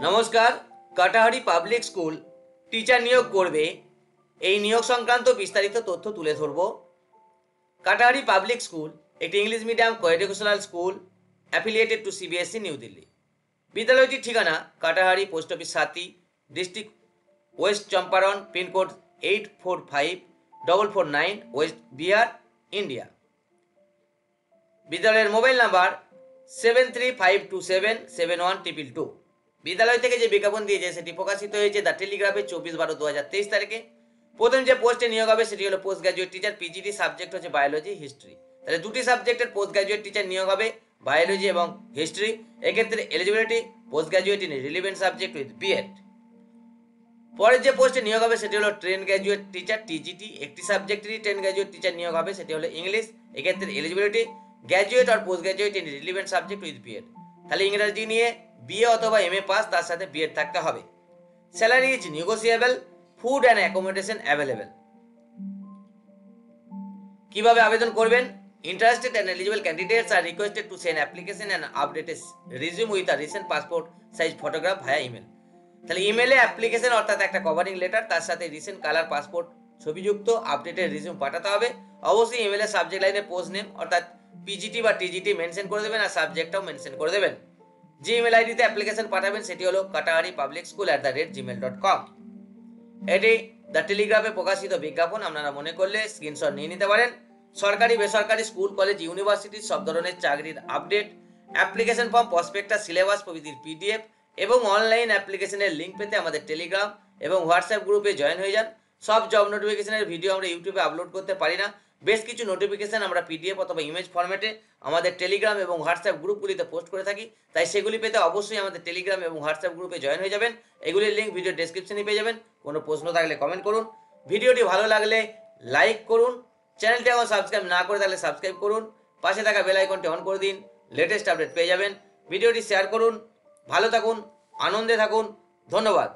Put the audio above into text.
নমস্কার, Katahari public school, teacher নিয়োগ করবে। এই নিয়োগ সংক্রান্ত বিস্তারিত তথ্য তুলে ধরব। কাটাহারি পাবলিক স্কুল, একটি English medium coeducational school, affiliated to CBSE New Delhi. বিদ্যালয়টির ঠিকানা, Katahari post office Sathi district west Champaran pincode eight four five, double four nine west Bihar, India. বিদ্যালয়ের mobile number seven three five two seven seven one triple two. বিদ্যালয় থেকে যে বিজ্ঞাপন দিয়েছে, সেটি প্রকাশিত হয়েছে দ্য টেলিগ্রাফে চব্বিশ বারো দু হাজার তেইশ তারিখে। প্রথম যে পোস্টে নিয়োগ হবে, সেটি হলো post graduate teacher PGT subject হচ্ছে বায়োলজি হিস্ট্রি তাহলে দুটি সাবজেক্টের পোস্ট গ্রাজুয়েট টিচার নিয়োগ হবে বায়োলজি এবং হিস্ট্রি এক্ষেত্রে eligibility post graduate in relevant subject with BEd পরের যে পোস্টে নিয়োগ হবে, সেটি হলো ট্রেন গ্র্যাজুয়েট টিচার টিজিটি একটি সাবজেক্টেরই ট্রেন গ্র্যাজুয়েট টিচার নিয়োগ হবে, সেটি হলো ইংলিশ এক্ষেত্রে eligibility graduate R post graduate in relevant subject with BEd তাহলে ইংরেজি নিয়ে বিএ অথবা এম এ পাস তার সাথে বিএড থাকতে হবে salary is negotiable food and accommodation available কিভাবে আবেদন করবেন interested and eligible candidates are requested to send application and updated resume with a recent passport size photograph via email তাহলে ইমেলে application অর্থাৎ একটা কভারিং লেটার তার সাথে রিসেন্ট কালার পাসপোর্ট ছবিযুক্ত আপডেটেড রিজিউম পাঠাতে হবে অবশ্যই ইমেলে সাবজেক্ট লাইনে পোস্ট নেম অর্থাৎ পিজিটি বা টিজিটি মেনশন করে দেবেন আর সাবজেক্টটাও মেনশন করে দেবেন যে আইডিতে অ্যাপ্লিকেশন পাঠাবেন, সেটি হলো Katahari public school at the rate gmail dot com এটি দ্য টেলিগ্রাফে প্রকাশিত বিজ্ঞাপন, আপনারা মনে করলে স্ক্রিনশট নিয়ে নিতে পারেন। সরকারি, বেসরকারি স্কুল কলেজ ইউনিভার্সিটির সব ধরনের চাকরির update application form prospectus syllabus প্রভৃতির পিডিএফ এবং অনলাইন অ্যাপ্লিকেশনের লিঙ্ক পেতে আমাদের টেলিগ্রাম এবং হোয়াটসঅ্যাপ গ্রুপে জয়েন হয়ে যান। সব জব নোটিফিকেশনের ভিডিও আমরা ইউটিউবে আপলোড করতে পারি না। বেশ কিছু নোটিফিকেশান আমরা পিডিএফ অথবা ইমেজ ফরম্যাটে আমাদের টেলিগ্রাম এবং হোয়াটসঅ্যাপ গ্রুপগুলিতে পোস্ট করে থাকি। তাই সেগুলি পেতে অবশ্যই আমাদের টেলিগ্রাম এবং হোয়াটসঅ্যাপ গ্রুপে জয়েন হয়ে যাবেন। এগুলির লিঙ্ক ভিডিও ডেসক্রিপশনে পেয়ে যাবেন। কোনো প্রশ্ন থাকলে কমেন্ট করুন। ভিডিওটি ভালো লাগলে লাইক করুন। চ্যানেলটি এখন সাবস্ক্রাইব না করে থাকলে সাবস্ক্রাইব করুন। পাশে থাকা বেল আইকনটি অন করে দিন। লেটেস্ট আপডেট পেয়ে যাবেন। ভিডিওটি শেয়ার করুন। ভালো থাকুন। আনন্দে থাকুন। ধন্যবাদ।